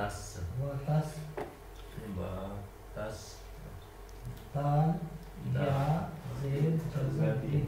වතස්ස වතස් වා තස් තාල් යා සේ තසති